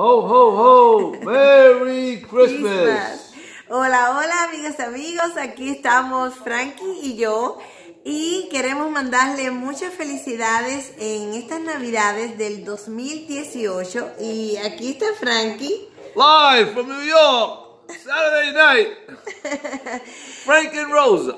Ho, ho, ho. Merry Christmas. Hola, hola, amigas, amigos. Aquí estamos Frankie y yo. Y queremos mandarle muchas felicidades en estas navidades del 2018. Y aquí está Frankie. Live from New York. Saturday night. Frank and Rosa.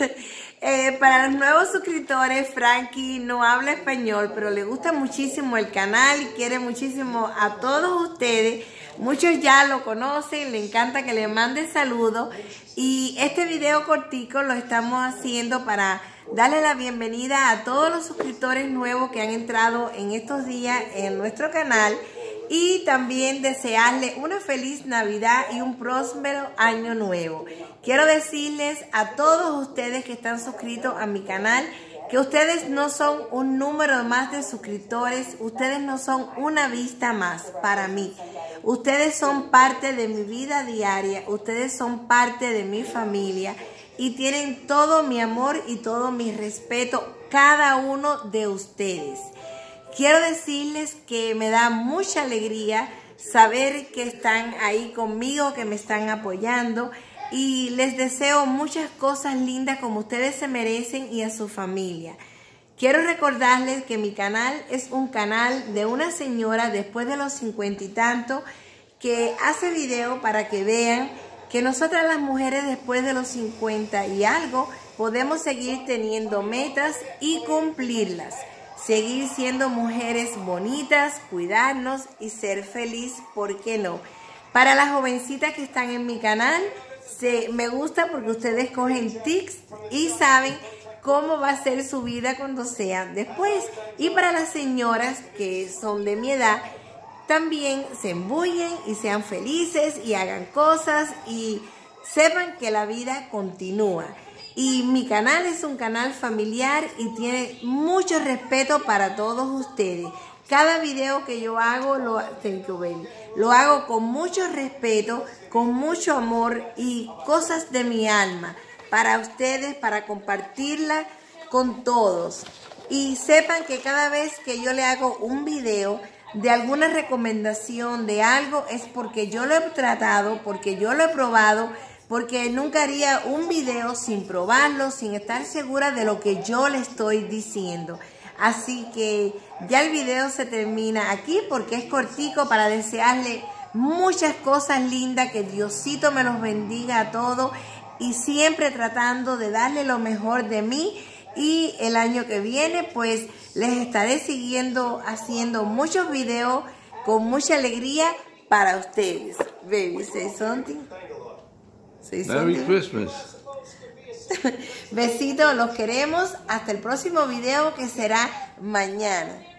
Eh, para los nuevos suscriptores, Frankie no habla español, pero le gusta muchísimo el canal y quiere muchísimo a todos ustedes. Muchos ya lo conocen, le encanta que le mande saludos. Y este video cortico lo estamos haciendo para darle la bienvenida a todos los suscriptores nuevos que han entrado en estos días en nuestro canal y también desearle una feliz Navidad y un próspero año nuevo. Quiero decirles a todos ustedes que están suscritos a mi canal que ustedes no son un número más de suscriptores, ustedes no son una vista más para mí. Ustedes son parte de mi vida diaria, ustedes son parte de mi familia y tienen todo mi amor y todo mi respeto, cada uno de ustedes. Quiero decirles que me da mucha alegría saber que están ahí conmigo, que me están apoyando y les deseo muchas cosas lindas como ustedes se merecen y a su familia. Quiero recordarles que mi canal es un canal de una señora después de los cincuenta y tanto que hace video para que vean que nosotras las mujeres después de los 50 y algo podemos seguir teniendo metas y cumplirlas seguir siendo mujeres bonitas, cuidarnos y ser feliz, ¿por qué no? Para las jovencitas que están en mi canal, se, me gusta porque ustedes cogen tics y saben cómo va a ser su vida cuando sean después. Y para las señoras que son de mi edad, también se embullen y sean felices y hagan cosas y sepan que la vida continúa. Y mi canal es un canal familiar y tiene mucho respeto para todos ustedes. Cada video que yo hago lo, lo hago con mucho respeto, con mucho amor y cosas de mi alma para ustedes, para compartirla con todos. Y sepan que cada vez que yo le hago un video de alguna recomendación de algo es porque yo lo he tratado, porque yo lo he probado porque nunca haría un video sin probarlo, sin estar segura de lo que yo le estoy diciendo. Así que ya el video se termina aquí porque es cortico para desearle muchas cosas lindas, que Diosito me los bendiga a todos y siempre tratando de darle lo mejor de mí. Y el año que viene pues les estaré siguiendo haciendo muchos videos con mucha alegría para ustedes. Baby, say something. Merry Christmas. Besitos, los queremos. Hasta el próximo video que será mañana.